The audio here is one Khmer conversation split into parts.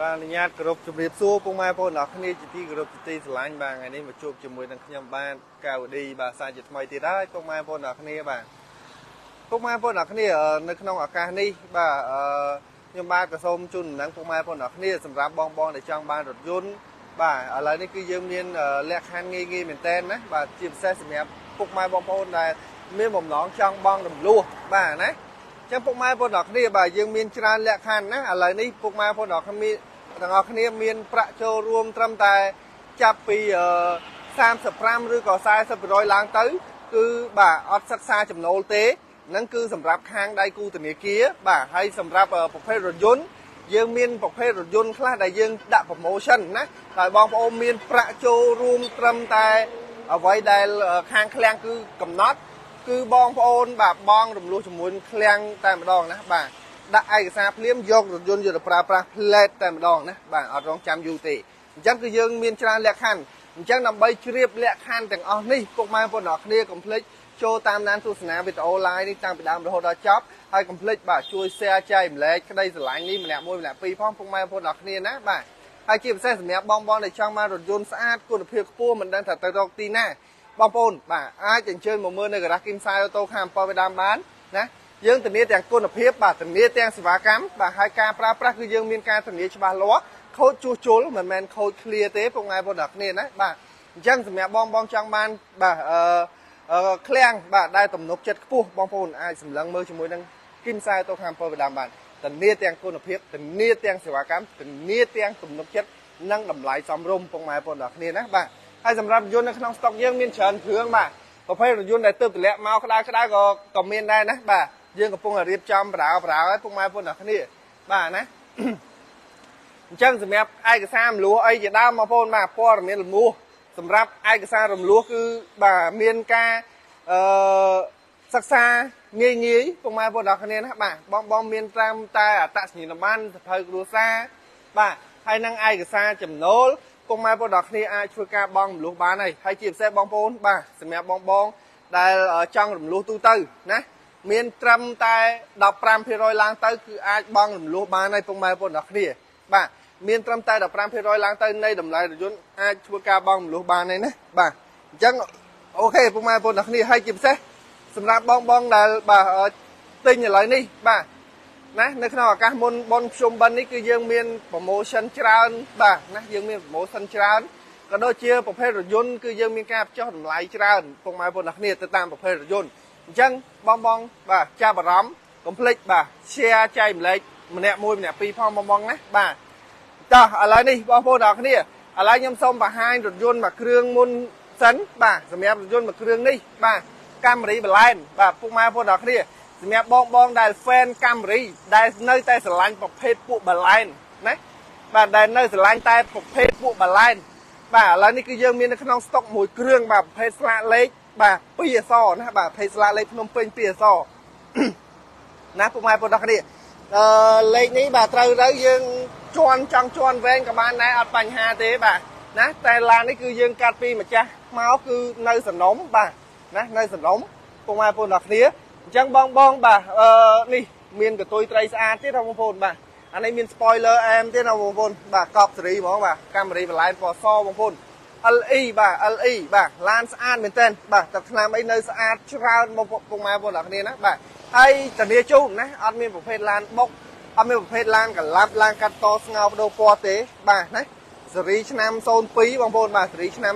បាទអនុញ្ញាតគោរពជម្រាបសួរពុកម៉ែបងប្អូនអរគ្នាជាទីគោរពជាទីស្រឡាញ់បាទថ្ងៃនេះមកជួបជាមួយនឹងខ្ញុំបាទកៅឌីបាទសាជាថ្មីទៀតហើយពុកម៉ែបងប្អូនអរគ្នាបាទពុកម៉ែបងប្អូនអរគ្នានៅក្នុងឱកាសនេះបាទអឺខ្ញុំបាទក៏សូមជូនដំណឹងពុកម៉ែបងប្អូនអរគ្នាសម្រាប់បងបងដែលចង់បានរថយន្តបាទឥឡូវនេះគឺយើងមានលក្ខខណ្ឌងាយងាយមែនតើណាបាទជាពិសេសសម្រាប់ពុកម៉ែបងប្អូនដែលមានបំណងចង់បងរំលោះបាទណាចឹងពុកម៉ែបងប្អូនគ្នាបាទយើងមានច្រើនលក្ខខណ្ឌណាឥឡូវនេះពុកម៉ែបងប្អូនគ្នា ទាំងអស់គ្នាមានប្រាក់ចូលរួមត្រឹមតែចាប់ពី35ឬក៏40%ឡើងទៅ គឺបាទអត់សិក្សាចំណូលទេនឹងគឺសម្រាប់ខាងដៃគូធនាគារបាទហើយសម្រាប់ប្រភេទរថយន្តយើងមានប្រភេទរថយន្តខ្លះដែលយើងដាក់ promotion ណាហើយបងប្អូនមានប្រាក់ចូលរួមត្រឹមតែអ្វីដែលខាងឃ្លាំងគឺកំណត់ គឺបងប្អូន បាទបងរំលោះជាមួយឃ្លាំងតែម្ដងណាបាទ ដាក់ឯកសារភ្លាមយករថយន្តយកទៅប្រើប្រាស់ផ្លែតតែម្ដងណាបាទអត់រងចាំយូរទេអញ្ចឹងគឺយើងមានច្រើនលក្ខខណ្ឌអញ្ចឹងដើម្បីជ្រាបលក្ខខណ្ឌទាំងអស់នេះពុកម៉ែបងប្អូនគ្នាកុំភ្លេចចូលតាមដានទស្សនាវីដេអូ live នេះតាំងពីដើមរហូតដល់ចប់ហើយកុំភ្លេចបាទជួយ share ចែកម្លែកក្តីស្រឡាញ់នេះម្នាក់មួយម្នាក់ពីរផងពុកម៉ែបងប្អូនគ្នាណាបាទហើយជាពិសេសសម្រាប់បងបងដែលចង់បានរថយន្តស្អាតគុណភាពខ្ពស់មិនដឹងថាទៅរកទីណាបងប្អូនបាទអាចអញ្ជើញមកមើលនៅការ៉ាគីមសាយអូតូខាងអំពើវិដាមបានណា យើងធានាទាំងគុណភាពបាទធានាទាំងសេវាកម្មបាទហើយការប្រើប្រាស់គឺយើងមានការធានាច្បាស់លាស់ខូចជួសជុលមិនមែនខូច clear ទេពុកម៉ែបងប្អូនគ្នាណាបាទអញ្ចឹងសម្រាប់បងបងចង់បានបាទអឺឃ្លាំងបាទដែលទំនុកចិត្តខ្ពស់បងប្អូនអាចសម្លឹងមើលជាមួយនឹងគីមសាយអូតូខាងអំពើវិដាមបានធានាទាំងគុណភាពធានាទាំងសេវាកម្មធានាទាំងទំនុកចិត្តនិងតម្លៃសមរម្យពុកម៉ែបងប្អូនគ្នាណាបាទហើយសម្រាប់រថយន្តនៅក្នុងស្តុកយើងមានច្រើនគ្រឿងបាទប្រភេទរថយន្តដែលទើបតម្លាក់មកក្តៅក្តៅក៏ក៏មានដែរណាបាទ យើងកំពុងតែរៀបចំប្រាវប្រាវឲ្យពុកម៉ែបងប្អូនគ្នាបាទណាអញ្ចឹងសម្រាប់ឯកសាររំលោះអីជាដើមបងប្អូនបាទព័ត៌មានរំលោះសម្រាប់ឯកសាររំលោះគឺបាទមានការអឺសិក្សាងាយងាយពុកម៉ែបងប្អូនគ្នាណាបាទបងបងមានត្រឹមតែអត្តសញ្ញាណប័ណ្ណសភៅគ្រួសារបាទហើយនឹងឯកសារចំណូលពុកម៉ែបងប្អូនគ្នាអាចធ្វើការបងរំលោះបានហើយហើយជាពិសេសបងប្អូនបាទសម្រាប់បងបងដែលចង់រំលោះទូទៅណា មានត្រឹមតែ15%ឡើងទៅគឺអាចបងរំលោះបានហើយពុកម៉ែបងប្អូនគ្នាបាទមានត្រឹមតែ15%ឡើងទៅនៃតម្លៃរថយន្តអាចធ្វើការបងរំលោះបានហើយណាបាទអញ្ចឹងអូខេពុកម៉ែបងប្អូនគ្នាហើយជាពិសេសសម្រាប់បងបងដែលបាទទិញឥឡូវនេះបាទណានៅក្នុងឱកាសមុនបុណ្យភ្ជុំបិណ្ឌនេះគឺយើងមាន promotion ច្រើន បាទណាយើងមាន promotion ច្រើនក៏ដូចជាប្រភេទរថយន្តគឺយើងមានការចុះតម្លៃច្រើនពុកម៉ែបងប្អូនគ្នាទៅតាមប្រភេទរថយន្ត អញ្ចឹងបងបងបាទចាប់អារម្មណ៍កុំភ្លេចបាទ share ចែកម្លែកម្នាក់មួយម្នាក់ពីរផងបងបងណាបាទតោះឥឡូវនេះបងប្អូនទាំងគ្នាឥឡូវខ្ញុំសូមបង្ហាញរថយន្តមួយគ្រឿងមុនសិនបាទសម្រាប់រថយន្តមួយគ្រឿងនេះបាទកាមេរីបលែនបាទពុកម៉ែបងប្អូនទាំងគ្នាសម្រាប់បងបងដែល fan កាមេរីដែលនៅតែស្រឡាញ់ប្រភេទពួកបលែនណាបាទដែលនៅស្រឡាញ់តែប្រភេទពួកបលែនបាទឥឡូវនេះគឺយើងមាននៅក្នុងស្តុកមួយគ្រឿងបាទប្រភេទស្លាកលេខ បាទ2អសណាបាទប្រភេទស្លាកលេខភ្នំពេញ2អសណាពុកម៉ែបងប្អូនគ្នាអឺលេខនេះបាទត្រូវទៅយើងជន់ចង់ជន់វែងក៏បានដែរអត់បញ្ហាទេបាទណាតែឡាននេះគឺយើងកាត់ពីម្ចាស់មកគឺនៅសំណុំបាទណានៅសំណុំពុកម៉ែបងប្អូនគ្នាអញ្ចឹងបងបងបាទអឺនេះមានកតុយត្រីស្អាតទៀតបងប្អូនបាទអានេះមាន spoiler អែមទៀតណាបងប្អូនបាទកប់សេរីហ្មងបាទកាមេរីបន្លែពណ៌សបងប្អូន LE បាទ LE បាទឡានស្អាតមែនតើបាទទឹកថ្នាំអីនៅស្អាតច្រើនមកពុកម៉ែបងប្អូនអ្នកគ្នាណាបាទហើយធានាជូនណាអត់មានប្រភេទឡានបុកអត់មានប្រភេទឡានកឡាប់ឡានកាត់តស្ងោបដូរពណ៌ទេបាទណាសេរីឆ្នាំ02បងប្អូនបាទសេរីឆ្នាំ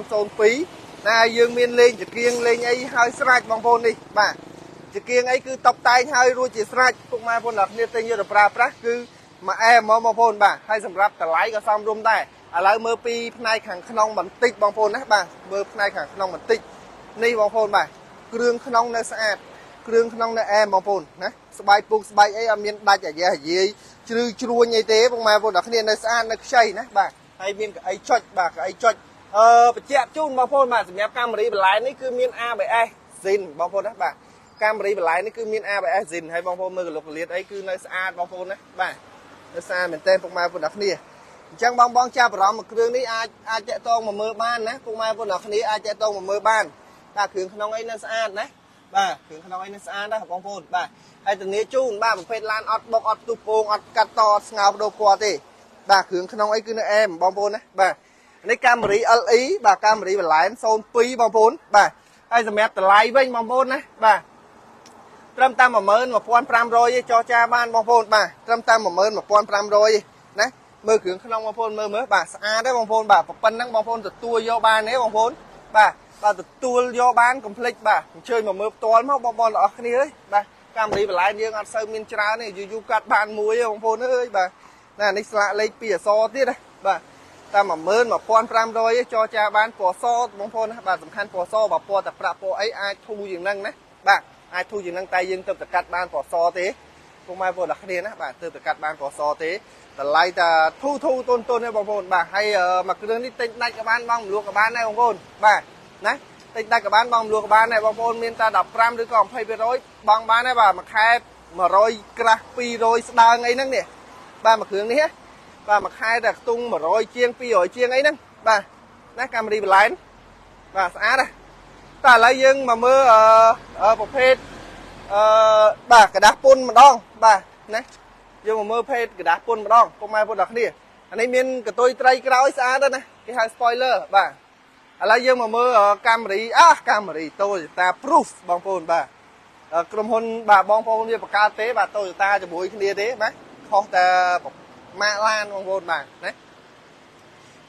02ណាយើងមានលេងចង្គៀងលេងអីហើយស្រាច់បងប្អូននេះបាទជាគៀងអីគឺតុបតែងហើយរួចជាស្រេចពុកម៉ែបងប្អូនអ្នកគ្នាទិញយកទៅប្រើប្រាស់គឺមួយអែហ្មងបងប្អូនបាទហើយសម្រាប់តម្លៃក៏សមរម្យដែរ ឥឡូវមើលពីផ្នែកខាងក្នុងបន្តិចបងប្អូនណាបាទមើលផ្នែកខាងក្នុងបន្តិចនេះបងប្អូនបាទគ្រឿងក្នុងនៅស្អាតគ្រឿងក្នុងនៅអែមបងប្អូនណាស្បែកពុកស្បែកអីអត់មានដាច់អាយ៉ែអាយាយជ្រឺជ្រួញអីទេបងប្អូនបងប្អូនអ្នកគ្នានៅស្អាតនៅខ្ចីណាបាទហើយមានកៅអីចុចបាទកៅអីចុចអឺបញ្ជាក់ជូនបងប្អូនបាទសម្រាប់កាមេរីបន្លែនេះគឺមាន ABS ស៊ីនបងប្អូនណាបាទកាមេរីបន្លែនេះគឺមាន ABS Zin ហើយបងប្អូនមើលកលុកកលៀតអីគឺនៅស្អាតបងប្អូនណាបាទនៅស្អាតមែនទែនពុកម៉ែបងប្អូនអ្នកគ្នា អញ្ចឹងបងបងចាប់អារម្មណ៍មួយគ្រឿងនេះអាចអាចតាក់ទងមកមើលបានណាពុកម៉ែបងប្អូនអ្នកគ្នាអាចតាក់ទងមកមើលបានបាទគ្រឿងក្នុងអីនៅស្អាតណាបាទគ្រឿងក្នុងអីនៅស្អាតណាបងប្អូនបាទហើយធានាជូនបាទប្រភេទឡានអត់បុកអត់ទុះពងអត់កាត់តអត់ស្ងោបដូរពណ៌ទេបាទគ្រឿងក្នុងអីគឺនៅអែមបងប្អូនណាបាទនេះកាមេរី LE បាទកាមេរីបន្លែន02បងប្អូនបាទហើយសម្រាប់តម្លៃវិញបងប្អូនណាបាទត្រឹមតែ11500ទេចរចាបានបងប្អូនបាទត្រឹមតែ11500ទេណា មើលគ្រឿងក្នុងបងប្អូនមើលមើលបាទស្អាតទេបងប្អូនបាទប៉ុណ្ណឹងបងប្អូនទទួលយកបានទេបងប្អូនបាទបាទទទួលយកបានកុំភ្លេចបាទអញ្ជើញមកមើលផ្ទាល់មកបងប្អូនទាំងអស់គ្នាអើយបាទកាមេរីបន្លែយើងអត់សូវមានច្រើនទេយូរយូរកាត់បានមួយទេបងប្អូនអើយបាទណានេះស្លាកលេខពីអសទៀតណាបាទតែ11500ឯចរចាបានពណ៌សបងប្អូនណាបាទសំខាន់ពណ៌សបើពណ៌តែប្រាក់ពណ៌អីអាចធូរជាងហ្នឹងណាបាទអាចធូរជាងហ្នឹងតែយើងទៅតែកាត់បានពណ៌សទេពុកម៉ែបងប្អូនអ្នកគ្នាណាបាទទៅតែកាត់បានពណ៌សទេ តម្លៃតែធូរធូរតុនតុនទេបងប្អូនបាទហើយមួយគ្រឿងនេះទិញដាច់ក៏បានបងមលក់ក៏បានដែរបងប្អូនបាទណាទិញដាច់ក៏បានបងមលក់ក៏បានដែរបងប្អូនមានតែ15ឬក៏20%បងបានដែរបាទមួយខែ100ក្រាស់200ស្ដើងអីហ្នឹងនេះបាទមួយគ្រឿងនេះបាទមួយខែតែខ្ទង់100ជាង200ជាងអីហ្នឹងបាទណាកាមេរីបលែនបាទស្អាតណាតែឥឡូវយើងមកមើលអឺប្រភេទអឺបាទกระดาษពុនម្ដងបាទណា យើងមកមើលភេទกระดาษពុនម្ដងពុកម៉ែពុកដល់គ្នាអានេះមានកតុយត្រីក្រោយស្អាតណាគេហៅ spoiler បាទឥឡូវយើងមកមើលកាមេរីអាកាមេរី Toyota Proof បងប្អូនបាទក្រុមហ៊ុនបាទបងប្អូនវាបង្កើតទេបាទ Toyota ជាមួយគ្នាទេបាទខុសតែម៉ាកឡានបងប្អូនបាទណា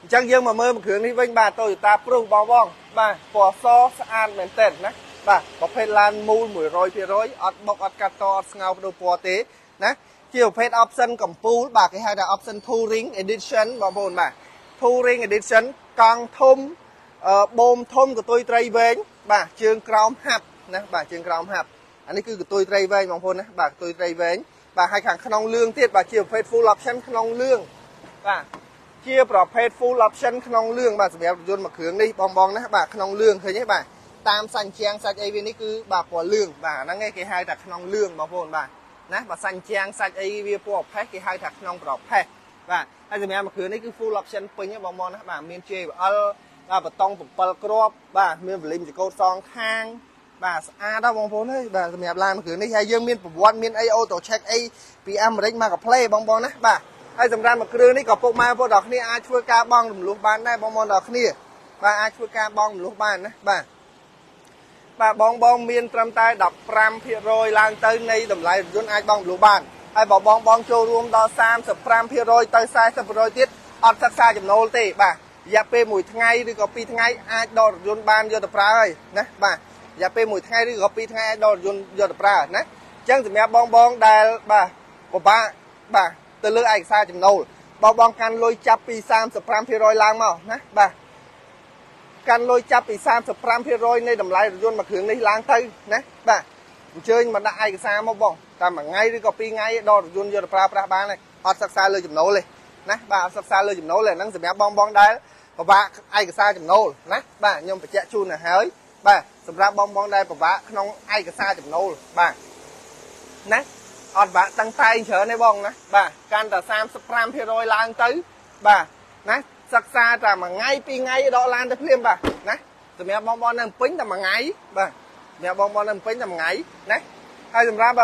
អញ្ចឹងយើងមកមើលមួយគ្រឿងនេះវិញបាទ Toyota Proof បងបងបាទពណ៌សស្អាតមែនទែនណាបាទប្រភេទឡានមូល100%អត់បុកអត់កាត់តអត់ស្ងោបដូរពណ៌ទេណា ជាប្រភេទ option កំពូលបាទគេហៅថា option touring edition បងប្អូនបាទ touring edition កង់ធំបូមធំកតុយត្រីវែងបាទជើងក្រោមហាប់ណាបាទជើងក្រោមហាប់អានេះគឺកតុយត្រីវែងបងប្អូនណាបាទកតុយត្រីវែងបាទហើយខាងក្នុងលឿងទៀតបាទជាប្រភេទ full option ក្នុងលឿងបាទជាប្រភេទ full option ក្នុងលឿងបាទសម្រាប់រថយន្តមួយគ្រឿងនេះបងបងណាបាទក្នុងលឿងឃើញទេបាទតាមសាច់ជាងសាច់អីវានេះគឺបាទពណ៌លឿងបាទហ្នឹងឯងគេហៅថាក្នុងលឿងបងប្អូនបាទ ណាបើសាច់ជាងសាច់អីវាពណ៌ផេះគេហៅថាក្នុងប្រផេះបាទហើយសម្រាប់មួយគ្រឿងនេះគឺ full option ពេញបងប្អូនណាបាទមាន JBL បាទបតុង7គ្រាប់បាទមានវលីមចកោតសងខាង បាទស្អាតដល់បងប្អូនអើយបាទសម្រាប់ឡានមួយគ្រឿងនេះហើយយើងមានប្រវត្តិមានអី auto check អីពីអាមេរិកមកកាផ្លេបងប្អូនណាបាទហើយសម្រាប់មួយគ្រឿងនេះក៏ពុកម៉ែបងប្អូនដល់គ្នាអាចធ្វើការបងរំលោះបានដែរបងប្អូនដល់គ្នាបាទអាចធ្វើការបងរំលោះបានណាបាទ បាទបងបងមានត្រឹមតែ15%ឡើងទៅនៃតម្លៃរថយន្តអាចបងរំលោះបានហើយបើបងបងចូលរួមដល់35%ទៅ40%ទៀតអត់សិក្សាចំណូលទេបាទរយៈពេល1ថ្ងៃឬក៏2ថ្ងៃអាចដករថយន្តបានយកទៅប្រើហើយណាបាទរយៈពេល1ថ្ងៃឬក៏2ថ្ងៃអាចដករថយន្តយកទៅប្រើណាអញ្ចឹងសម្រាប់បងបងដែលបាទពិបាកបាទទៅលើឯកសារចំណូលបងបងកាន់លុយចាប់ពី35%ឡើងមកណាបាទ កាន់លុយចាប់ពី35%នៃតម្លៃរថយន្តមួយគ្រឿងនេះឡើងទៅណាបាទអញ្ជើញមកដាក់ឯកសារមកបងតែមួយថ្ងៃឬក៏ពីរថ្ងៃដល់រថយន្តយកទៅប្រើប្រាស់បានហើយអត់សិក្សាលើចំណូលទេណាបាទអត់សិក្សាលើចំណូលទេហ្នឹងសម្រាប់បងបងដែលពិបាកឯកសារចំណូលណាបាទខ្ញុំបញ្ជាក់ជូនទៅហើយបាទសម្រាប់បងបងដែលពិបាកក្នុងឯកសារចំណូលបាទណាអត់បាក់តឹងតែងច្រើនទេបងណាបាទកាន់តែ35%ឡើងទៅបាទណា សិក្សាតែមួយថ្ងៃពីរថ្ងៃដកឡានទៅភ្លាមបាទណាសម្រាប់បងបងនៅពេញតែមួយថ្ងៃបាទសម្រាប់បងបងនៅពេញតែមួយថ្ងៃណាហើយសម្រាប់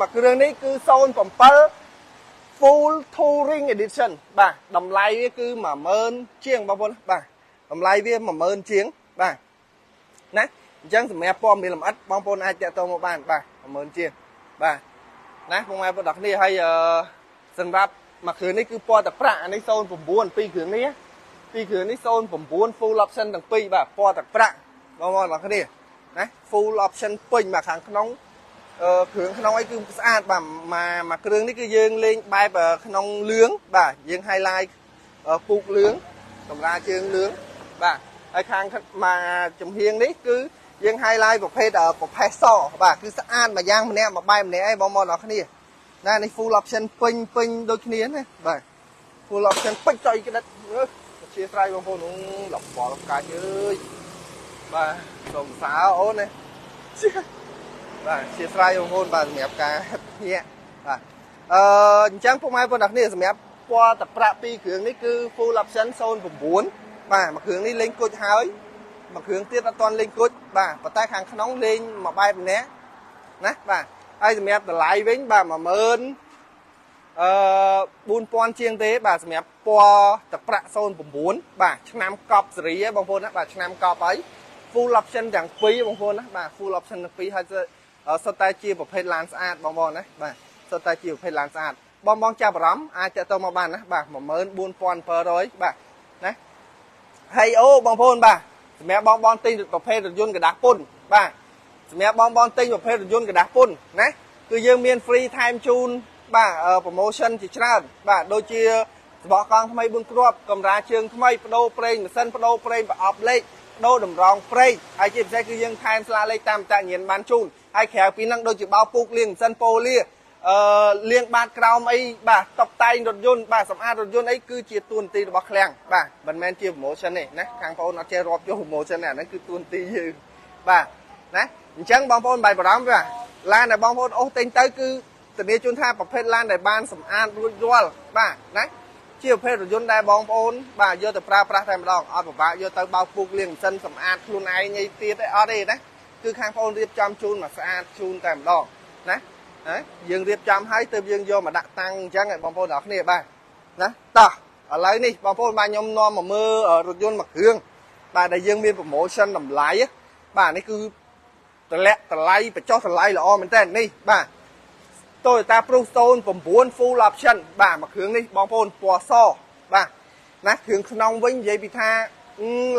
មួយគ្រឿងនេះគឺ07 full touring edition បាទតម្លៃវាគឺ10000ជាងបងប្អូនបាទតម្លៃវា10000ជាងបាទណាអញ្ចឹងសម្រាប់ព័ត៌មានលម្អិតបងប្អូនអាចតាក់ទងមកបានបាទ10000ជាងបាទណាបងប្អូនបងប្អូនគ្នាហើយសម្រាប់មួយគ្រឿងនេះគឺពណ៌តែប្រាក់អានេះ09ពីរគ្រឿងនេះ ពីរគ្រឿងនេះ09 full option ទាំងពីរបាទពណ៌តែប្រាក់បងប្អូនបងប្អូនគ្នាណា full option ពេញបាទខាងក្នុងគ្រឿងក្នុងអីគឺស្អាតបាទមកមកគ្រឿងនេះគឺយើងលេងបែបក្នុងលឿងបាទយើង highlight ពូកលឿងតម្រាជើងលឿងបាទហើយខាងមកចំហៀងនេះគឺយើង highlight ប្រភេទប្រភេទសបាទគឺស្អាតមួយយ៉ាងម្នាក់មួយបែបម្នាក់ឯងបងប្អូនអរគ្នាណានេះ full option ពេញពេញដូចគ្នាណាបាទ full option ពេញចុយក្តិតអឺ ជាស្រ័យបងប្អូនលបលកាច់អើយបាទសូមសើអូនណាបាទអធិស្ឋានបងប្អូនបាទសម្រាប់ការភ្ញាក់បាទអឺអញ្ចឹងពុកម៉ែបងប្អូនអ្នកគ្នាសម្រាប់ពណ៌តប្រាក់ពីរគ្រឿងនេះគឺ full option 09បាទមួយគ្រឿងនេះលេងគុជហើយមួយគ្រឿងទៀតអត់ទាន់លេងគុជបាទប៉ុន្តែខាងក្នុងលេងមួយបែបម្នាក់ណាបាទហើយសម្រាប់តម្លៃវិញបាទ10000 អឺ4000ជាងទេបាទសម្រាប់ពណ៌ទឹកប្រាក់09បាទឆ្នាំកប់សេរីបងប្អូនណាបាទឆ្នាំកប់ហើយ full option ទាំងពីរបងប្អូនណាបាទ full option ទាំងពីរហើយសុទ្ធតែជាប្រភេទឡានស្អាតបងប្អូនណាបាទសុទ្ធតែជាប្រភេទឡានស្អាតបងបងចាប់អារម្មណ៍អាចតទៅមកបានណាបាទ14700បាទណាហើយអូបងប្អូនបាទសម្រាប់បងបងទិញប្រភេទរថយន្តกระดาษពុនបាទសម្រាប់បងបងទិញប្រភេទរថយន្តกระดาษពុនណាគឺយើងមាន free time ជូន បាទ promotion ជាច្រើន បាទដូចជាសបកកង់ថ្មី4គ្រាប់កម្រាលជើងថ្មីបដូរប្រេងម៉ាស៊ីនបដូរប្រេងប្រអប់លេខបដូរតម្រងប្រេងហើយជាពិសេសគឺយើងថែមស្លាលេខតាមតញ្ញាណបានជូនហើយក្រៅពីហ្នឹងដូចជាបោពូកលាងម៉ាស៊ីនប៉ូលាអឺលាងបាតក្រោមអីបាទតុបតែងរថយន្តបាទសម្អាតរថយន្តអីគឺជាទួនាទីរបស់ឃ្លាំងបាទមិនមែនជា promotion ទេណាខាងបងប្អូនអត់ចេះរាប់យក promotion ទេអាហ្នឹងគឺទួនាទីយើងបាទណាអញ្ចឹងបងប្អូនបាយបារម្ភបាទឡានដែលបងប្អូនអូសទិញទៅគឺ ធានាជូនថាប្រភេទឡានដែលបានសម្អាតរួចរាល់បាទណាជាប្រភេទរថយន្តដែលបងប្អូនបាទយកទៅប្រើប្រាស់តែម្ដងអត់ពិបាកយកទៅបោកពុកលាងម៉ាស៊ីនសម្អាតខ្លួនឯងញ៉ៃទៀតទេអត់ទេណាគឺខាងបងប្អូនរៀបចំជូនមកស្អាតជូនតែម្ដងណាណាយើងរៀបចំហើយទើបយើងយកមកដាក់តាំងអញ្ចឹងឲ្យបងប្អូនទាំងគ្នាបាទណាតោះឥឡូវនេះបងប្អូនបាទខ្ញុំនាំមកមើលរថយន្តមួយគ្រឿងបាទដែលយើងមាន promotion តម្លៃបាទនេះគឺតម្លាក់តម្លៃបញ្ចុះតម្លៃល្អមែនតើនេះបាទ Toyota Prius Stone 9 full option បាទមួយគ្រឿងនេះបងប្អូនពណ៌សបាទណាគ្រឿងក្នុងវិញនិយាយពីថា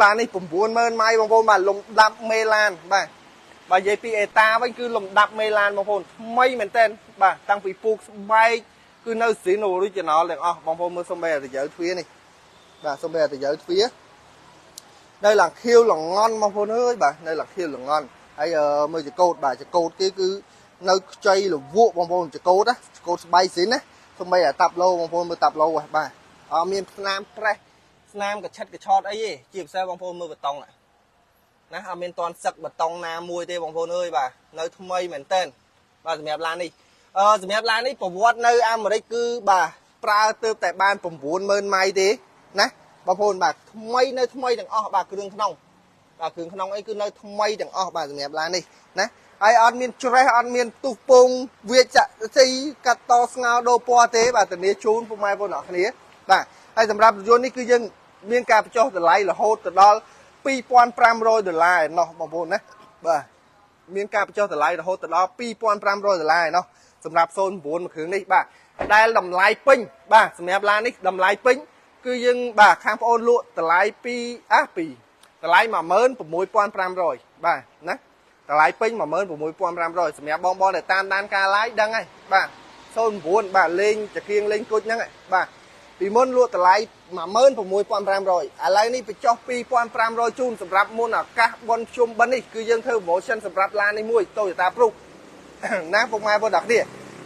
ឡាននេះ90000ម៉ៃបងប្អូនបាទលំដាប់មេឡានបាទបើនិយាយពីអេតាវិញគឺលំដាប់មេឡានបងប្អូនថ្មីមែនតើបាទតាំងពីពូកស្បែកគឺនៅ Zin Original ទាំងអស់បងប្អូនមើលសុំបែររយៅទ្វានេះបាទសុំបែររយៅទ្វានៅឡើងខៀវលងន់បងប្អូនអើយបាទនៅឡើងខៀវលងន់ហើយមើលចកោតបាទចកោតគេគឺ នៅខ្ចីលវក់បងប្អូនចកោតណាចកោតស្បៃស៊ីនណាសូម្បីអាតាប់ឡូបងប្អូនមើលតាប់ឡូហ៎បាទអត់មានស្នាមប្រេះស្នាមកឆិតកឆោតអីទេជាពិសេសបងប្អូនមើលបតុងណាណាអត់មានតន់សឹកបតុងណាមួយទេបងប្អូនអើយបាទនៅថ្មីមែនតើបាទសម្រាប់ឡាននេះអឺសម្រាប់ឡាននេះប្រវត្តិនៅអាមេរិកគឺបាទប្រើទៅតែបាន90000ម៉ៃទេណាបងប្អូនបាទថ្មីនៅថ្មីទាំងអស់បាទគ្រឿងក្នុង បាទគ្រឿងក្នុងអីគឺនៅថ្មីទាំងអស់បាទសម្រាប់ឡាននេះណាហើយអត់មានច្រេះអត់មានទុះពងវាចាក់ស៊ីកាត់តស្ងោដូរពណ៌ទេបាទធានាជូនពុកម៉ែបងប្អូនអរគ្នាបាទហើយសម្រាប់រថយន្តនេះគឺយើងមានការបញ្ចុះតម្លៃរហូតទៅដល់2500ដុល្លារឯណោះបងប្អូនណាបាទមានការបញ្ចុះតម្លៃរហូតទៅដល់2500ដុល្លារឯណោះសម្រាប់09មួយគ្រឿងនេះបាទដែលតម្លៃពេញបាទសម្រាប់ឡាននេះតម្លៃពេញគឺយើងបាទខាងប្អូនលក់តម្លៃ2អា2 តម្លៃ16500បាទណាតម្លៃពេញ16500សម្រាប់បងបងដែលតាមដានការ live ដឹងហើយបាទ09បាទលេងចក្រៀងលេងគុជហ្នឹងបាទពីមុនលក់តម្លៃ16500ឥឡូវនេះបញ្ចុះ2500ជូនសម្រាប់មុនឱកាសបុណ្យភ្ជុំបិណ្ឌនេះគឺយើងធ្វើ promotion សម្រាប់ឡាននេះមួយ Toyota Prius ណាពុកម៉ែបងប្អូនគ្នា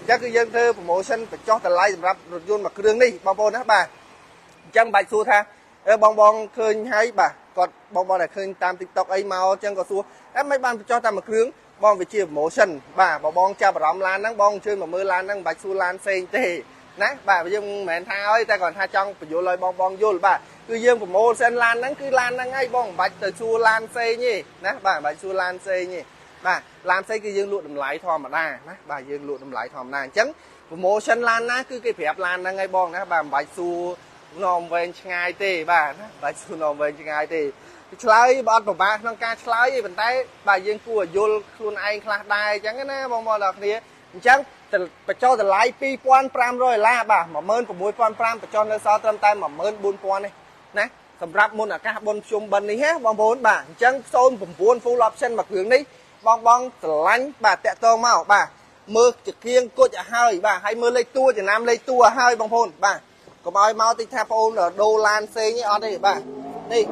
ចឹងគឺយើងធ្វើ promotion បញ្ចុះតម្លៃសម្រាប់រថយន្តមួយគ្រឿងនេះបងប្អូនណាបាទអញ្ចឹងបាច់សួរថាអឺបងបងឃើញហើយបាទ គាត់បងបងដែលឃើញតាម TikTok អីមកអញ្ចឹងក៏សួរអេមិនបានបញ្ចុះតែមួយគ្រឿងបងវាជា promotion បាទបើបងចាប់អារម្មណ៍ឡានហ្នឹងបងអញ្ជើញមកមើលឡានហ្នឹងមិនបាច់សួរឡានផ្សេងទេណាបាទយើងមិនមែនថាអើយតែគាត់ថាចង់បញ្យល់ឲ្យបងបងយល់បាទគឺយើងប្រម៉ូសិនឡានហ្នឹងគឺឡានហ្នឹងហើយបងមិនបាច់ទៅសួរឡានផ្សេងទេណាបាទមិនបាច់សួរឡានផ្សេងទេបាទឡានផ្សេងគឺយើងលក់តម្លៃធម្មតាណាបាទយើងលក់តម្លៃធម្មតាអញ្ចឹង promotion ឡានណាគឺគេប្រាប់ឡានហ្នឹងហើយបងណាបាទមិនបាច់សួរ នាំវែងឆ្ងាយទេបាទណាបាទសួរនាំវែងឆ្ងាយទេឆ្លើយបើអត់ពិបាកក្នុងការឆ្លើយទេប៉ុន្តែបាទយើងគួរឲ្យយល់ខ្លួនឯងខ្លះដែរអញ្ចឹងណាបងប្អូនទាំងគ្នាអញ្ចឹងបញ្ចុះតម្លៃ2500ដុល្លារបាទ16500បញ្ចុះនៅសល់ត្រឹមតែ14000នេះណាសម្រាប់មុនអាកាសបុណ្យភ្ជុំបិណ្ឌនេះណាបងប្អូនបាទអញ្ចឹង09 full option មួយគ្រឿងនេះបងបងស្រឡាញ់បាទតាក់តងមកបាទមើលជាគៀងគុជឲ្យហើយបាទហើយមើលលេខតួចំណាំលេខតួឲ្យហើយបងប្អូនបាទកុំ ឲ្យមកតិចថាបងអូនដូរឡានផ្សេងទេអត់ទេបាទនេះ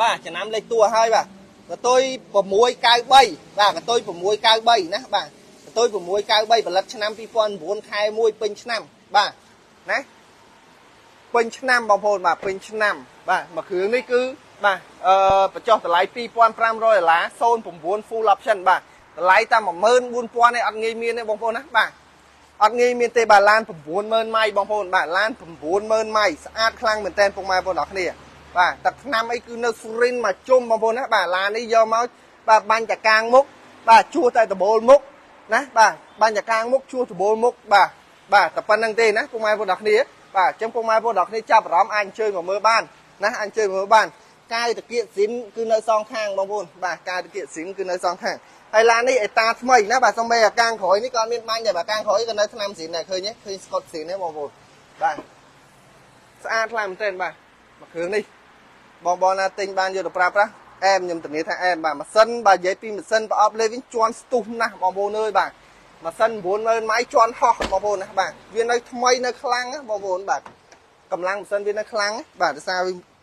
បាទចំណាំលេខតួហើយបាទកតុយ693បាទកតុយ693ណាបាទកតុយ693ផលិតឆ្នាំ2009ខែ1ពេញឆ្នាំបាទណាពេញឆ្នាំបងប្អូនបាទពេញឆ្នាំបាទមួយគ្រឿងនេះគឺបាទអឺបញ្ចុះតម្លៃ2500ដុល្លារ09 full option បាទតម្លៃតែ14000នេះអត់ងាយមានទេបងប្អូនណាបាទ អត់ងាយមានទេបាទឡាន90000ម៉ៃបងប្អូនបាទឡាន90000ម៉ៃស្អាតខ្លាំងមែនតើពុកម៉ែបងប្អូនអរគ្នាបាទទឹកឆ្នាំអីគឺនៅស៊ូរិនមកជុំបងប្អូនណាបាទឡាននេះយកមកបាទបាញ់តកាងមុខបាទជួសតែដបូលមុខណាបាទបាញ់តាកាងមុខជួសដបូលមុខបាទបាទតែប៉ុណ្្នឹងទេណាពុកម៉ែបងប្អូនគ្នាបាទអញ្ចឹងពុកម៉ែបងប្អូនគ្នាចាប់អារម្មណ៍អាចអញ្ជើញមកមើលបានណាអាចអញ្ជើញមើលបានកាយតាគៀកស៊ីនគឺនៅសងខាងបងប្អូនបាទកាយតាគៀកស៊ីនគឺនៅសងខាង ហើយឡាននេះអេតាថ្មីណាបាទសំបីអាកាងក្រោយនេះក៏មានបាញ់ដែរបាទកាងក្រោយក៏នៅថ្នាំស៊ីនដែរឃើញទេឃើញស្កុតស៊ីនទេបងប្អូនបាទស្អាតខ្លាំងមែនទែនបាទមកគ្រឿងនេះបងបងណាទិញបានយកទៅប្រើប្រាស់អែមខ្ញុំធានាថាអែមបាទម៉ាស៊ីនបាទនិយាយពីម៉ាស៊ីនប្រអប់លេវិញជន់ស្ទុះណាស់បងប្អូនអើយបាទម៉ាស៊ីន90000ម៉ៃជន់ហោះបងប្អូនណាបាទវានៅថ្មីនៅខ្លាំងបងប្អូនបាទកម្លាំងម៉ាស៊ីនវានៅខ្លាំងបាទដោយសារ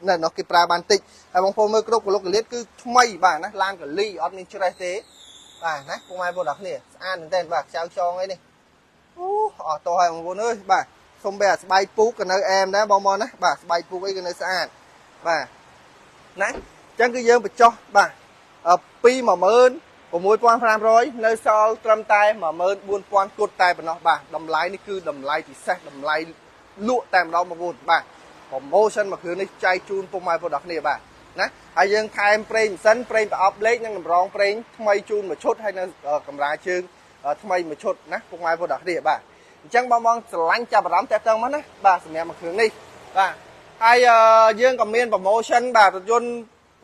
នៅនោះគេប្រើបានតិចហើយបងប្អូនមើលគ្រប់កលុកកលៀតគឺថ្មីបាទណាឡានកលីអត់មានច្រេះទេ បាទណាពុកម៉ែបងប្អូនគ្នាស្អាតមែនទែនបាទខ្ចៅចងអីនេះអូអស់តោះហើយបងប្អូនអើយបាទសុំបែស្បៃពូកក៏នៅអែមដែរបងប្អូនណាបាទស្បៃពូកអីក៏នៅស្អាតបាទណាអញ្ចឹងគឺយើងបញ្ចុះបាទពី16500នៅសល់ត្រឹមតែ14000គុតតែប៉ុណ្ណោះបាទតម្លៃនេះគឺតម្លៃពិសេសតម្លៃលក់តែម្ដងបងប្អូនបាទ promotion មួយគ្រឿងនេះចែកជូនពុកម៉ែបងប្អូនគ្នាបាទ ណាហើយយើងថែមប្រេងម៉ាស៊ីនប្រេងប្រអប់លេខនិងតម្រងប្រេងថ្មីជូនមួយឈុតហើយនៅកម្រាលជើងថ្មីមួយឈុតណាពុកម៉ែបងប្អូនគ្នាបាទអញ្ចឹងបងបងស្រឡាញ់ចាប់អារម្មណ៍តាក់ទងមកណាបាទសម្រាប់មួយគ្រឿងនេះបាទហើយយើងក៏មាន promotion បាទរថយន្ត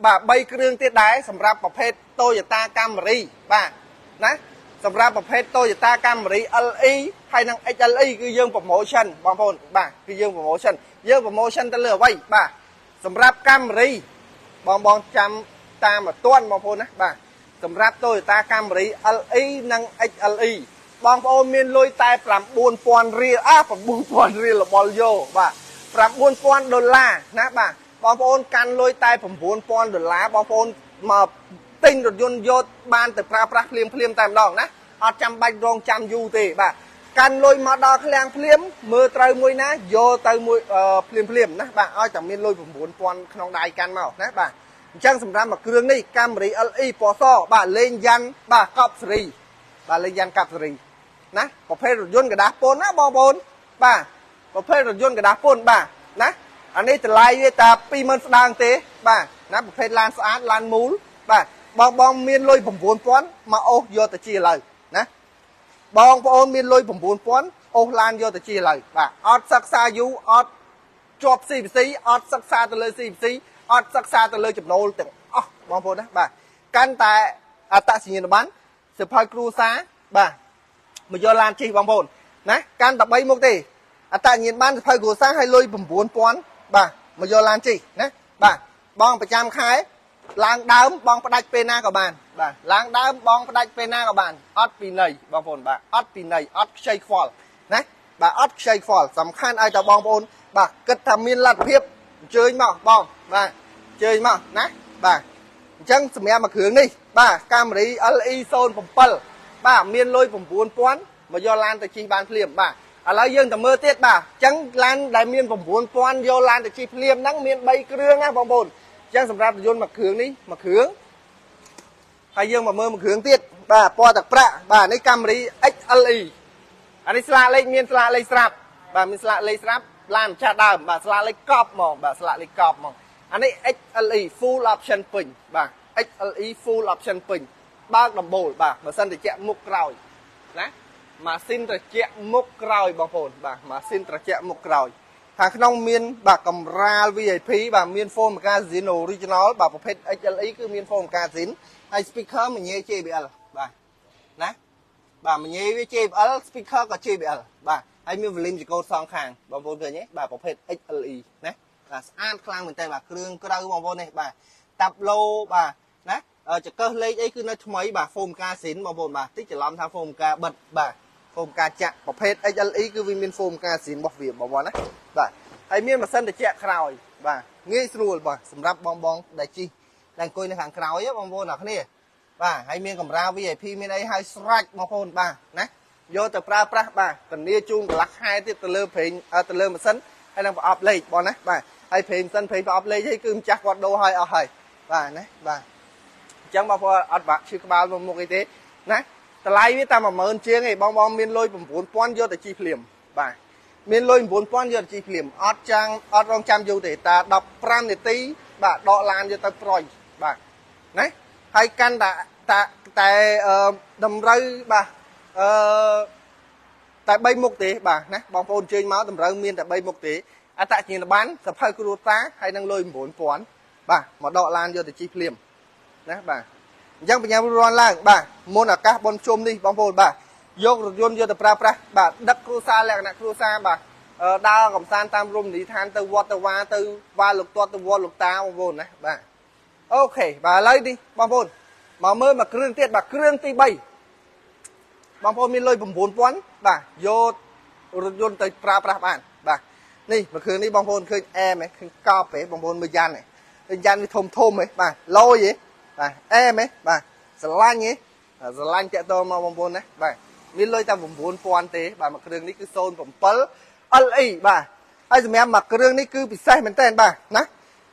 បាទ3គ្រឿងទៀតដែរសម្រាប់ប្រភេទ Toyota Camry បាទណាសម្រាប់ប្រភេទ Toyota Camry LE ហើយនិង XLE គឺយើង promotion បងប្អូនបាទគឺយើង promotion យើង promotion ទៅលើអ្វីបាទសម្រាប់ Camry បងបងចាំតាមអត់ទាន់បងប្អូនណាបាទសម្រាប់ Toyota Camry LE និង XLE បងប្អូនមានលុយតែ9000រៀលអា9000រៀលរបល់យោបាទ9000ដុល្លារណាបាទបងប្អូនកាន់លុយតែ9000ដុល្លារបងប្អូនមកទិញរថយន្តយកបានទៅប្រើប្រាស់ភ្លាមភ្លាមតែម្ដងណាអត់ចាំបាច់រងចាំយូរទេបាទ កាន់លុយមកដល់ឃ្លាំងភ្លាមមើលត្រូវមួយណាយកទៅមួយភ្លាមភ្លាមណាបាទឲ្យតែមានលុយ9000ក្នុងដៃកាន់មកណាបាទអញ្ចឹងសម្រាប់មួយគ្រឿងនេះ Camry LE ពណ៌សបាទលេងយ៉ាន់បាទកប់សេរីបាទលេងយ៉ាន់កាប់សេរីណាប្រភេទរថយន្តกระดาษពុនណាបងប្អូនបាទប្រភេទរថយន្តกระดาษពុនបាទណាអានេះតម្លៃវាតែ20000ស្ដើងទេបាទណាប្រភេទឡានស្អាតឡានមូលបាទបងបងមានលុយ9000មកអូសយកទៅជាឥឡូវណា បងប្អូនមានលុយ9000អូសឡានយកទៅជាឥឡូវបាទអត់សិក្សាយូរអត់ជាប់ CPC អត់សិក្សាទៅលើ CPC អត់សិក្សាទៅលើចំណូលទាំងអស់បងប្អូនណាបាទកាន់តែអត្តសញ្ញាណប័ណ្ណសិភៅគ្រូសាបាទមកយកឡានជិះបងប្អូនណាកាន់តែ3មុខទេអត្តសញ្ញាណប័ណ្ណសិភៅគ្រូសាឲ្យលុយ9000បាទមកយកឡានជិះណាបាទបងប្រចាំខែ ឡើងដើមបងផ្ដាច់ពេលណាក៏បានបាទឡើងដើមបងផ្ដាច់ពេលណាក៏បានអត់ពីនៃបងប្អូនបាទអត់ពីនៃអត់ខ្ចីខ្វល់ណាបាទអត់ខ្ចីខ្វល់សំខាន់ឲ្យតែបងប្អូនបាទគិតថាមានលទ្ធភាពអញ្ជើញមកបងបាទអញ្ជើញមកណាបាទអញ្ចឹងសម្រាប់មួយគ្រឿងនេះបាទកាមេរី LE 07បាទមានលុយ9000មកយកឡានទៅជិះបានភ្លាមបាទឥឡូវយើងទៅមើលទៀតបាទអញ្ចឹងឡានដែលមាន9000យកឡានទៅជិះភ្លាមហ្នឹងមាន3គ្រឿងណាបងប្អូន អញ្ចឹងសម្រាប់រថយន្តមួយគ្រឿងនេះមួយគ្រឿងហើយយើងមកមើលមួយគ្រឿងទៀតបាទពណ៌ទឹកប្រាក់បាទនេះកាមេរី XLE អានេះស្លាកលេខមានស្លាកលេខស្រាប់បាទមានស្លាកលេខស្រាប់ឡានម្ចាស់ដើមបាទស្លាកលេខកប់ហ្មងបាទស្លាកលេខកប់ហ្មងអានេះ XLE full option ពេញបាទ XLE full option ពេញបើកដំបូលបាទបើសិនត្រជាក់មុខក្រោយណាម៉ាស៊ីនត្រជាក់មុខក្រោយបងប្អូនបាទម៉ាស៊ីនត្រជាក់មុខក្រោយ ខាងក្នុងមានបាទកំរាល VIP បាទមាន foam magazine original បាទប្រភេទ XLE គឺមាន foam magazine ហើយ speaker មញ៉េ JBL បាទណាបាទមញ៉េវា JBL speaker ក៏ JBL បាទហើយមាន volume ចកោតសងខាងបងប្អូនឃើញទេបាទប្រភេទ XLE ណាបាទស្អាតខ្លាំងមែនតើបាទគ្រឿងក្រៅបងប្អូននេះបាទតាប់ឡូបាទណាចកឹះលេខអីគឺនៅថ្មីបាទ foam magazine បងប្អូនបាទតិចច្រឡំថា foam កាបិទបាទ ហ្វូមការចាក់ប្រភេទ XLE គឺវាមានហ្វូមការស៊ីនរបស់វាបងប្អូនណាបាទហើយមានម៉ាស៊ីនត្រជាក់ក្រោយបាទងាយស្រួលបាទសម្រាប់បងបងដែលជិះដែលអង្គុយនៅខាងក្រោយបងប្អូនអ្នកគ្នាបាទហើយមានកម្រាល VIP មានអីឲ្យស្រេចបងប្អូនបាទណាយកទៅប្រើប្រាស់បាទធានាជូនកន្លះខែទៀតទៅលើប្រេងទៅលើម៉ាស៊ីនហើយនឹងប្រអប់លេខបងណាបាទហើយប្រេងម៉ាស៊ីនប្រេងប្រអប់លេខអីគឺម្ចាស់គាត់ដូរឲ្យអស់ហើយបាទណាបាទអញ្ចឹងបងប្អូនអត់បាក់ឈឺក្បាលមុខអីទេណា តម្លៃវាតែ10000ជាងឯងបងបងមានលុយ9000យកទៅជីភ្លាមបាទមានលុយ9000យកទៅជីភ្លាមអត់ចាំងអត់រងចាំយូរទេតែ15នាទី បាទដកឡានយកទៅប្រុយបាទណាហើយកាន់តែតែតែតម្រូវបាទអឺតែ3មុខទេបាទណាបងប្អូនជើញមកតម្រូវមានតែ3មុខទេអត្តញ្ញាណប័ណ្ណសភៅគ្រួសារហើយនឹងលុយ9000បាទមកដកឡានយកទៅជិះភ្លាមណាបាទ អញ្ចឹងបញ្ញារន់ឡើងបាទមុនឱកាសបនជុំនេះបងប្អូនបាទយករថយន្តយកទៅប្រើប្រាស់បាទដឹកគ្រួសារលក្ខណៈគ្រួសារបាទដើរកំសាន្តតាមរមណីយដ្ឋានទៅវត្តទៅវ៉ាទៅវ៉ាលោកទាត់ទៅវត្តលោកតាបងប្អូនណាបាទអូខេបាទឥឡូវនេះបងប្អូនមកមើលមកគ្រឿងទៀតបាទគ្រឿងទី3បងប្អូនមានលុយ9000បាទយករថយន្តទៅប្រើប្រាស់បានបាទនេះមួយគ្រឿងនេះបងប្អូនឃើញអែមឃើញកប់ទេបងប្អូនមើលយ៉ាន់ទេឃើញយ៉ាន់វាធំធំហ៎បាទលយហ៎ បាទអែមហ៎បាទស្រឡាញ់ហ៎ស្រឡាញ់តាក់តមកបងប្អូនណាបាទមានលុយតែ9000ទេបាទមួយគ្រឿងនេះគឺ07 LE បាទហើយសម្រាប់មួយគ្រឿងនេះគឺពិសេសមែនតើបាទណា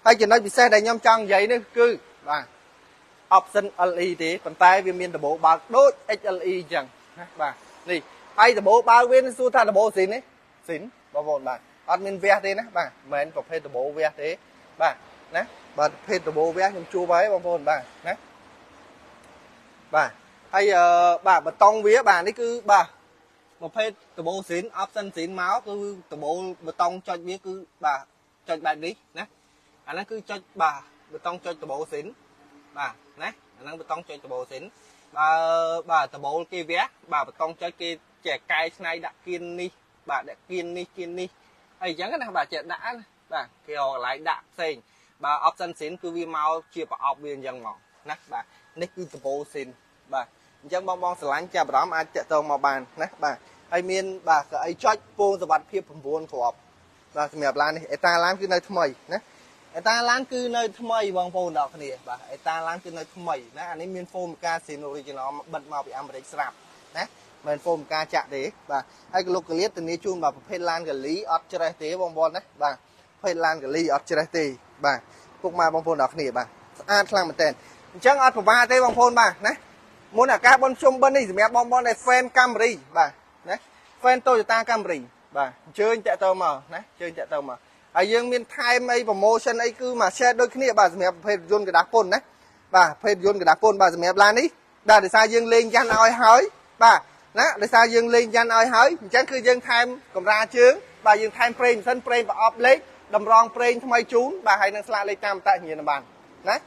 ហើយចំណុចពិសេសដែលខ្ញុំចង់និយាយនេះគឺបាទ option LE ទេប៉ុន្តែវាមានដបូបើកដូច XLE អញ្ចឹងណាបាទនេះហើយដបូបើកវាសួរថាដបូស៊ីននេះស៊ីនបងប្អូនបាទអត់មានវះទេណាបាទមិនមែនប្រភេទដបូវះទេបាទណា បាទភេទតបោវះខ្ញុំជួបហើយបងប្អូនបាទណាបាទហើយអឺបាទបតង់វាបាទនេះគឺបាទប្រភេទតបោស្រីន option ស្រីនមកគឺតបោបតង់ចុចវាគឺបាទចុចបែបនេះណាអាហ្នឹងគឺចុចបាទបតង់ចុចតបោស្រីនបាទណាអាហ្នឹងបតង់ចុចតបោស្រីនបើបាទតបោគេវះបាទបតង់ចុចគេចេះកែឆ្នៃដាក់គៀននេះបាទដាក់គៀននេះគៀននេះអីចឹងណាបាទចេះដាក់ណាបាទគេរកកន្លែងដាក់ផ្សេង បើ option sin គឺវាមកជាប្រអប់វាអញ្ចឹងមកណាបាទនេះគឺដបូល sin បាទអញ្ចឹងបងបងស្រឡាញ់ចាប់អារម្មណ៍អាចតាក់ទងមកបានណាបាទហើយមានបាទកៅអីចុចពងសវត្ថភាព9គ្រាប់បាទសម្រាប់ឡាននេះអេតាឡានគឺនៅថ្មីណាអេតាឡានគឺនៅថ្មីបងប្អូនដល់គ្នាបាទអេតាឡានគឺនៅថ្មីណាអានេះមាន foam កា sin original បិទមកពីអាមេរិកស្រាប់ណាមិន foam កាចាក់ទេបាទហើយកលុកកលៀតធានាជូនបាទប្រភេទឡានកលីអត់ច្រេះទេបងប្អូនណាបាទប្រភេទឡានកលីអត់ច្រេះទេ បាទពុកម៉ែបងប្អូនដល់គ្នាបាទស្អាតខ្លាំងមែនតើអញ្ចឹងអត់ពិបាកទេបងប្អូនបាទណាមុនឱកាសបុណ្យជុំបិណ្ឌនេះសម្រាប់បងប្អូនដែល fan Camry បាទណា fan Toyota Camry បាទអញ្ជើញតាក់ទងមកណាអញ្ជើញតាក់ទងមកហើយយើងមានថែមអី promotion អីគឺមក share ដូចគ្នាបាទសម្រាប់ប្រភេទយន្តกระดาษពុនណាបាទប្រភេទយន្តกระดาษពុនបាទសម្រាប់ឡាននេះបាទដោយសារយើងលេងយ៉ាន់ឲ្យហើយបាទណាដោយសារយើងលេងយ៉ាន់ឲ្យហើយអញ្ចឹងគឺយើងថែមកម្រាលជើងបាទយើងថែមប្រេងមិនសិនប្រេងប្រអប់លេខ តម្រងប្រេងថ្មីជូនបាទហើយនឹងស្លាកលេខតាមតញ្ញាណប័ណ្ណណា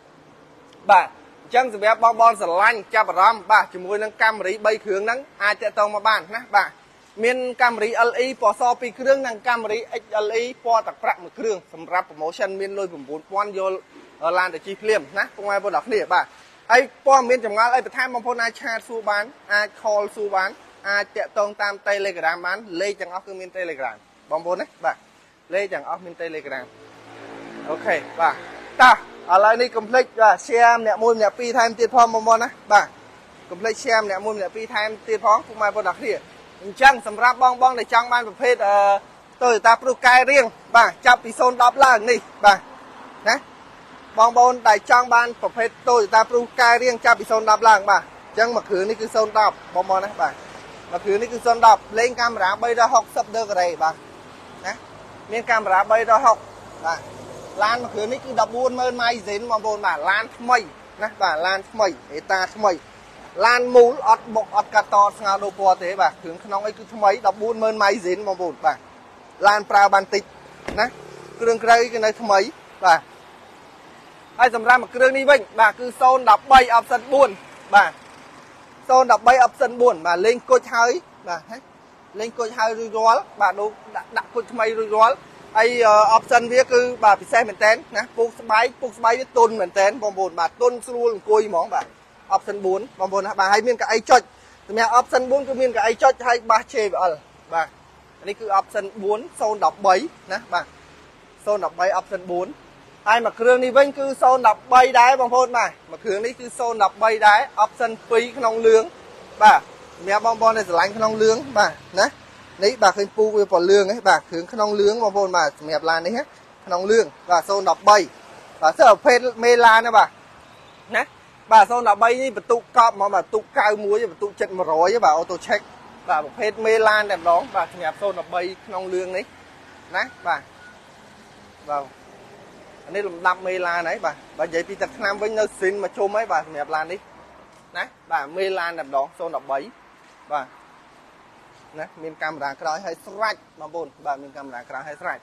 បាទអញ្ចឹងសម្រាប់បងបងស្រឡាញ់ចាប់អារម្មណ៍បាទជាមួយនឹងកាមេរី3គ្រឿងហ្នឹងអាចតាក់ទងមកបានណាបាទមានកាមេរី LE ពណ៌ស2គ្រឿងនិងកាមេរី XLE ពណ៌ទឹកប្រាក់មួយគ្រឿងសម្រាប់ promotion មានលុយ9000យកឡានទៅជិះភ្លាមណាពុកម៉ែបងប្អូនគ្នាបាទហើយព័ត៌មានចម្ងល់អីបន្ថែមបងប្អូនអាចឆាតសួរបានអាច call សួរបានអាចតាក់ទងតាម Telegram បានលេខទាំងអស់គឺមាន Telegram បងប្អូនណាបាទ លេខទាំងអស់មាន Telegram អូខេបាទតោះឥឡូវនេះកុំភ្លេចបាទ share ម្នាក់មួយម្នាក់ពីរថែមទៀតផងបងប្អូនណាបាទកុំភ្លេច share ម្នាក់មួយម្នាក់ពីរថែមទៀតផងពុកម៉ែបងប្អូនគ្នាអញ្ចឹងសម្រាប់បងបងដែលចង់បានប្រភេទអឺ Toyota Prius កែរៀងបាទចាប់ពី0 10ឡើងនេះបាទណាបងប្អូនដែលចង់បានប្រភេទ Toyota Prius កែរៀងចាប់ពី0 10ឡើងបាទអញ្ចឹងមួយគ្រឿងនេះគឺ0 10បងប្អូនណាបាទមួយគ្រឿងនេះគឺ0 10លេងកាមេរ៉ា360 degree បាទណា មានកាមេរ៉ា360បាទឡានមួយគ្រឿងនេះគឺ140,000ម៉ៃស៊ីនបងប្អូនបាទឡានថ្មីណាបាទឡានថ្មីអេតាថ្មីឡានមូលអត់បុកអត់កាត់តស្ងោដូរពណ៌ទេបាទគ្រឿងក្នុងអីគឺថ្មី140,000ម៉ៃស៊ីនបងប្អូនបាទឡានប្រើបានតិចណាគ្រឿងក្រៅគឺនៅថ្មីបាទហើយសម្រាប់មួយគ្រឿងនេះវិញបាទគឺ013 option 4បាទ013 option 4បាទលេងគុជហើយបាទ លេងគុជហើយរួចរាល់បាទដូរដាក់ដាក់គុជថ្មីរួចរាល់ហើយ option វាគឺបាទពិសេសមែនតើណាពូកស្បែកពូកស្បែកវាទុនមែនតើបងប្អូនបាទទុនស្រួលអង្គុយហ្មងបាទ option 4បងប្អូនណាបាទហើយមានកៅអីចុចសម្រាប់ option 4គឺមានកៅអីចុចហើយបាស JBL បាទនេះគឺ option 4 013ណាបាទ013 option 4ហើយមួយគ្រឿងនេះវិញគឺ013ដែរបងប្អូនបាទមួយគ្រឿងនេះគឺ013ដែរ option 2ក្នុងលឿងបាទ សម្រាប់បងប្អូនដែលស្រឡាញ់ក្នុងលឿងបាទណានេះបាទឃើញពូវាពណ៌លឿងហ្នឹងបាទគ្រឿងក្នុងលឿងបងប្អូនបាទសម្រាប់ឡាននេះក្នុងលឿងបាទ013បាទសើប្រភេទមេឡានណាបាទណាបាទ013នេះបន្ទុកកប់ហ្មងបាទបន្ទុក91បន្ទុក700បាទអូតូ check បាទប្រភេទមេឡានតែម្ដងបាទសម្រាប់013ក្នុងលឿងនេះណាបាទបាទអានេះលំដាប់មេឡានហើយបាទបើនិយាយពីទឹកឆ្នាំវិញនៅស៊ីនមកជុំហើយបាទសម្រាប់ឡាននេះណាបាទមេឡានតែម្ដង013 បាទ ណាមានកាមេរ៉ាក្រោយឲ្យស្រេចបងប្អូនបាទមានកាមេរ៉ាក្រោយឲ្យស្រេច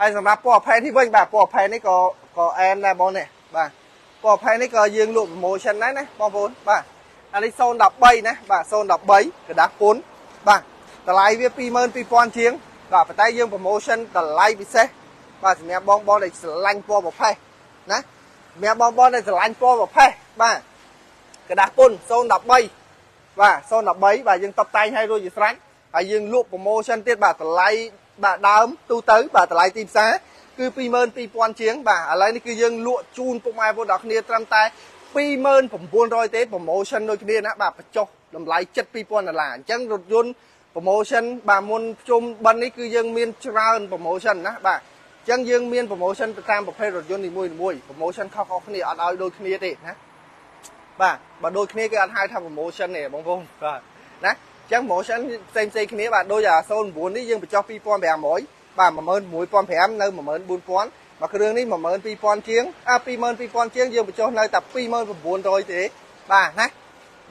ហើយសម្រាប់ពណ៌ផែននេះវិញបាទពណ៌ផែននេះក៏ក៏អែនដែរបងនេះបាទពណ៌ផែននេះក៏យើងលក់ promotion ដែរណាបងប្អូនបាទអានេះ013ណាបាទ013กระดาษពុនបាទតម្លៃវា22000ជាងបាទប៉ុន្តែយើង promotion តម្លៃពិសេសបាទសម្រាប់បងបងដែលស្រឡាញ់ពណ៌ប្រផេះណាសម្រាប់បងបងដែលស្រឡាញ់ពណ៌ប្រផេះបាទกระดาษពុន013 បាទ013បាទយើងតបតែងឲ្យរួចជាស្រេចហើយយើងលក់ promotion ទៀតបាទតម្លៃបាទដើមទូទៅបាទតម្លៃទីផ្សារគឺ22000ជាងបាទឥឡូវនេះគឺយើងលក់ជូនពុកម៉ែបងប្អូនគ្នាត្រឹមតែ29900ទេ promotion ដូចគ្នាណាបាទបញ្ចុះតម្លៃ72000ដុល្លារអញ្ចឹងរថយន្ត promotion បាទមុនជុំបិណ្ឌនេះគឺយើងមានច្រើន promotion ណាបាទអញ្ចឹងយើងមាន promotion ទៅតាមប្រភេទរថយន្តនីមួយៗ promotion ខុសៗគ្នាអត់ឲ្យដូចគ្នាទេណា បាទបើដូចគ្នាគេអត់ហៅថា promotion ទេបងប្អូនបាទណាអញ្ចឹង promotion ផ្សេងផ្សេងគ្នាបាទដូចអា09នេះយើងបញ្ចុះ2500បាទ16500នៅ14000មួយគ្រឿងនេះ12000ជាងអា22000ជាងយើងបញ្ចុះនៅតែ29900ទេបាទណា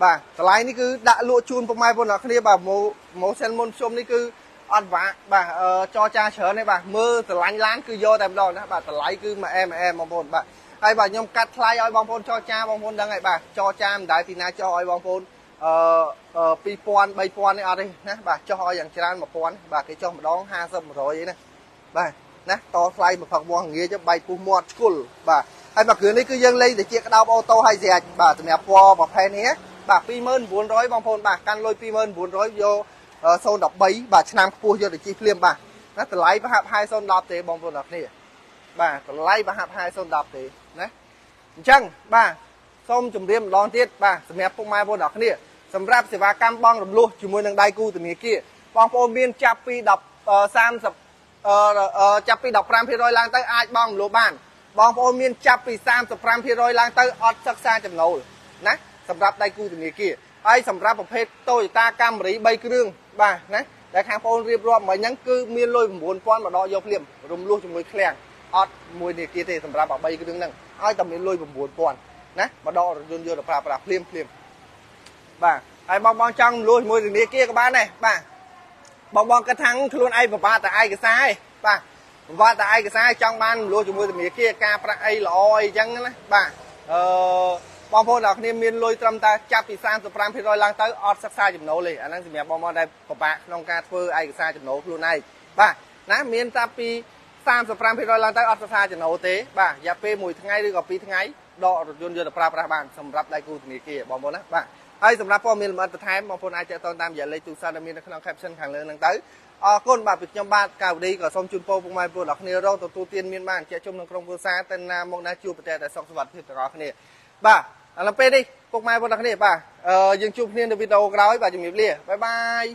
បាទតម្លៃនេះគឺដាក់លក់ជូនពុកម៉ែបងប្អូនគ្នាបាទម៉ូសិនមុនខ្ញុំនេះគឺអត់វាក់បាទចរចាច្រើនទេបាទមើលស្រឡាញ់ឡានគឺយកតែម្ដងណាបាទតម្លៃគឺមួយអែមអែមបងប្អូនបាទ ហើយបាទខ្ញុំកាត់ថ្លៃឲ្យបងប្អូនចរចាបងប្អូនដឹងហើយបាទចរចាមិនដែលពីណាចោះឲ្យបងប្អូនអឺ2000 3000នេះអត់ទេណាបាទចោះឲ្យយ៉ាងច្រើន1000បាទគេចោះម្ដង50 100ឯណាបាទណាតថ្លៃមកផឹកវងងាយទៅបែកពុះមាត់ស្គុលបាទហើយមកគ្រឿងនេះគឺយើងលេងតែជាក្តោបអូតូហើយស្រាច់បាទសម្រាប់ពណ៌ប្រភេទនេះបាទ29900បងប្អូនបាទកាន់លុយ29900យក013បាទឆ្នាំខ្ពស់យកទៅជិះភ្លាមបាទណាតម្លៃប្រហាក់ហាយ010ទេបងប្អូនអរគ្នាបាទតម្លៃប្រហាក់ហាយ010ទេ ណាអញ្ចឹងបាទសូមជម្រាបម្ដងទៀតបាទសម្រាប់ពុកម៉ែបងប្អូនអរគ្នាសម្រាប់សេវាកម្មបងរំលោះជាមួយនឹងដៃគូធនាគារបងប្អូនមានចាប់ពី10 30អឺចាប់ពី15%ឡើងទៅអាចបងរំលោះបាន បងប្អូនមានចាប់ពី35%ឡើងទៅអត់សិក្សាចំណូលណាសម្រាប់ដៃគូធនាគារហើយសម្រាប់ប្រភេទ Toyota Camry 3គ្រឿងបាទណាដែលខាងបងរៀបរាប់មកហ្នឹងគឺមានលុយ9000មកដកយកភ្លាមរំលោះជាមួយឃ្លាំងអត់មួយធនាគារទេសម្រាប់3គ្រឿងហ្នឹង ហើយតែមានលុយ9000ណាមកដករថយន្តយកទៅប្រើប្រាស់ភ្លាមភ្លាមបាទហើយបងបងចង់លួចជាមួយធនាគារក៏បានដែរបាទបងបងគិតថាខ្លួនឯងពិបាកតែឯកសារឯងបាទពិបាកតែឯកសារចង់បានលួចជាមួយធនាគារការប្រាក់អីល្អអីចឹងណាបាទអឺបងប្អូនអ្នកគ្នាមានលុយត្រឹមតែចាប់ពី35%ឡើងទៅអត់សិក្សាចំណូលទេអាហ្នឹងសម្រាប់បងប្អូនដែលពិបាកក្នុងការធ្វើឯកសារចំណូលខ្លួនឯងបាទណាមានតាពី 35%ឡើងទៅអត់សិក្សាចំណូលទេបាទរយៈពេល1ថ្ងៃឬក៏2ថ្ងៃដករថយន្តយកទៅប្រើប្រាស់បានសម្រាប់ដៃគូធនាគារបងប្អូនណាបាទហើយសម្រាប់ព័ត៌មានលម្អិតបន្ថែមបងប្អូនអាចចែកតតាមរយៈលេខទូរស័ព្ទដែលមាននៅក្នុង caption ខាងលើហ្នឹងទៅអរគុណបាទពីខ្ញុំបាទកាវឌីក៏សូមជូនពរពុកម៉ែបងប្អូនអ្នកគ្នារងទទួលទានមានបានជាជុំក្នុងក្រុមគ្រួសារទៅណាមកណាជួបប្រទេសតែសុខសុវត្ថិភាពទាំងអស់គ្នាបាទឥឡូវពេលនេះពុកម៉ែបងប្អូនអ្នកគ្នាបាទយើងជួបគ្នានៅវីដេអូក្រោយបាទជំរាបលាបាយបាយ